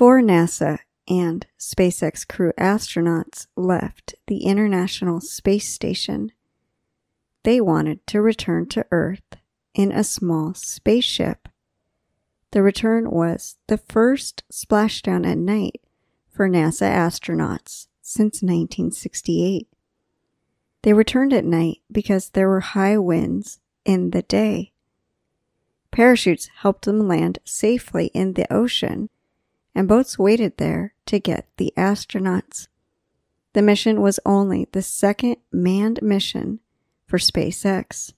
Before NASA and SpaceX crew astronauts left the International Space Station, they wanted to return to Earth in a small spaceship. The return was the first splashdown at night for NASA astronauts since 1968. They returned at night because there were high winds in the day. Parachutes helped them land safely in the ocean, and boats waited there to get the astronauts. The mission was only the second manned mission for SpaceX.